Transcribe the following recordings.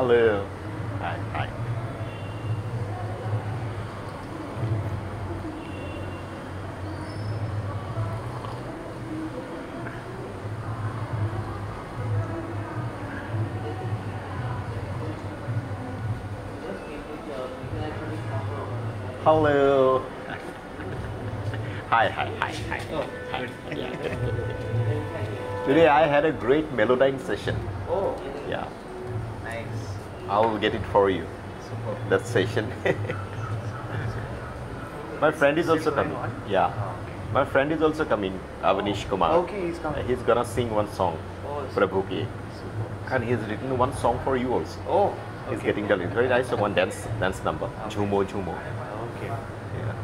Hello. Hi. Hi. Hello. Hi, hi, hi, hi. Oh, hi. Yeah. Today I had a great Melodyne session. Oh, Yeah. Nice. I will get it for you. Super. That session. My friend is also coming. on? Yeah. Oh, okay. My friend is also coming, Avanish Kumar. Okay, he's coming. He's gonna sing one song, Oh, Prabhu Ki. Super. And he's written one song for you also. Oh, He's getting lyrics. Very nice one dance dance number. Okay. Jhumo Jhumo. Okay. Yeah.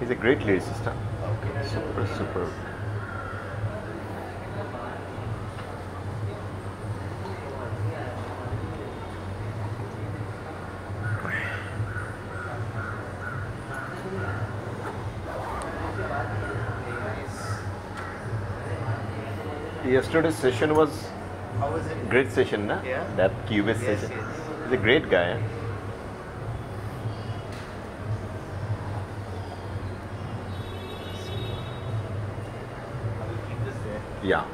He's a great lyricist. Okay. Super, super. Yesterday's session was How was it? great session, na? Yeah. That Cubase Yes, session. yes. He's a great guy. eh? I will keep this there. Yeah.